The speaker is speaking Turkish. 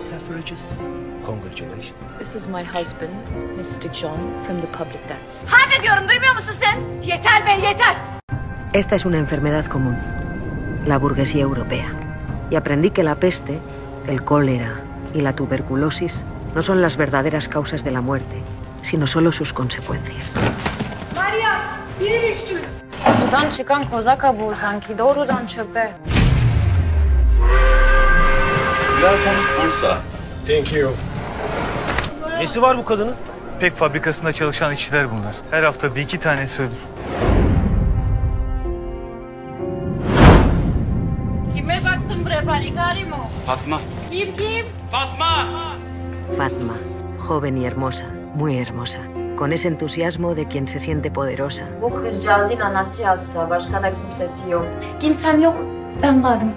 suffragists? Congratulations. This is my husband, Mr. John, from the public. Hadi diyorum duymuyor musun sen? Yeter be yeter. Esta es una enfermedad común, la burguesía europea. Y aprendí que la peste, el cólera y la tuberculosis no son las verdaderas causas de la muerte, sino solo sus consecuencias. Buradan çıkan koza kabuğu sanki doğrudan çöpe. Nesi var bu kadının? Pek fabrikasında çalışan işçiler bunlar. Her hafta bir iki tanesi ölür. Kime baktın bre palikari mi? Fatma. Kim kim? Fatma, joven y hermosa, muy hermosa, con ese entusiasmo de quien se siente poderosa, Bu kızcağızın anası hasta. Başka da kimsesi yok. Kimsem yok. Ben varım.